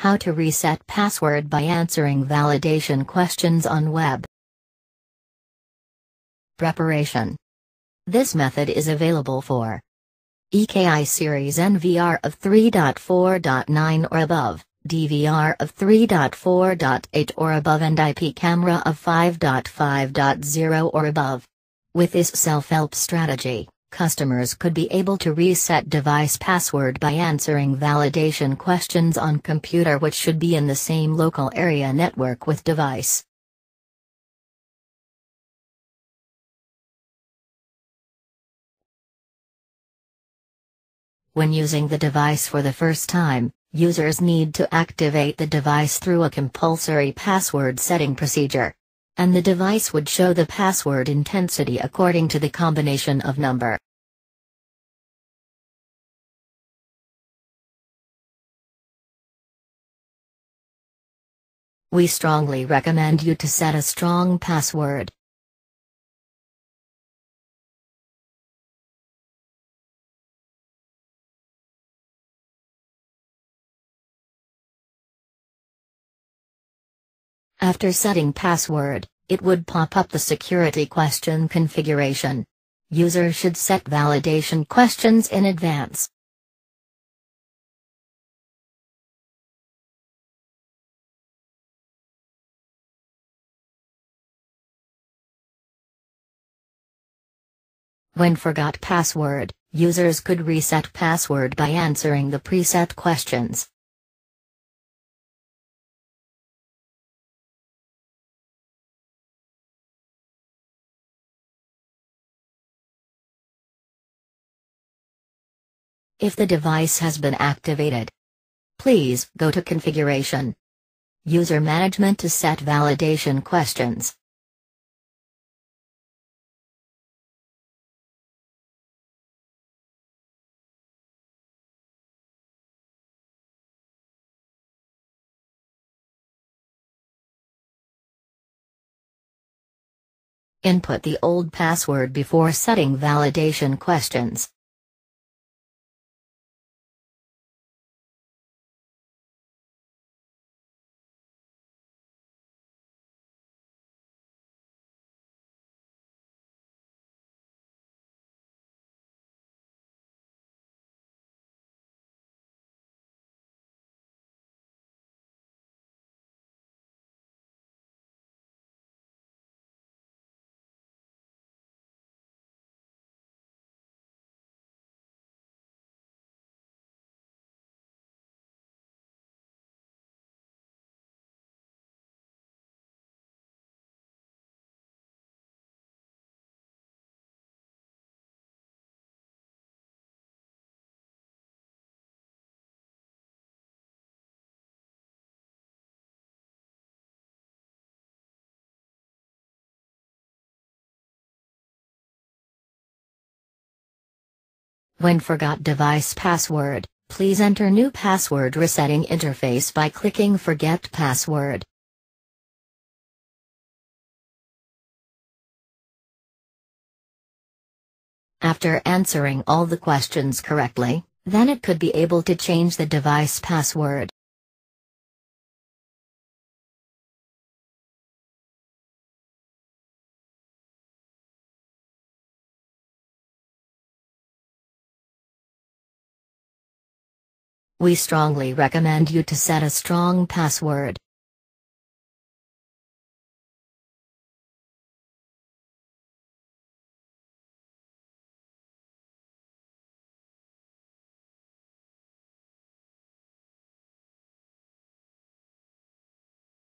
How to reset password by answering validation questions on web. Preparation. This method is available for EKI Series NVR of 3.4.9 or above, DVR of 3.4.8 or above and IP camera of 5.5.0 or above. With this self-help strategy, Customers could be able to reset device password by answering validation questions on computer which should be in the same local area network with device. When using the device for the first time, users need to activate the device through a compulsory password setting procedure and the device would show the password intensity according to the combination of number. We strongly recommend you to set a strong password. After setting password, it would pop up the security question configuration. User should set validation questions in advance. When forgot password, users could reset password by answering the preset questions. if the device has been activated. Please go to Configuration. User Management to set validation questions. Input the old password before setting validation questions. When forgot device password, please enter new password resetting interface by clicking Forget Password. After answering all the questions correctly, then it could be able to change the device password. We strongly recommend you to set a strong password.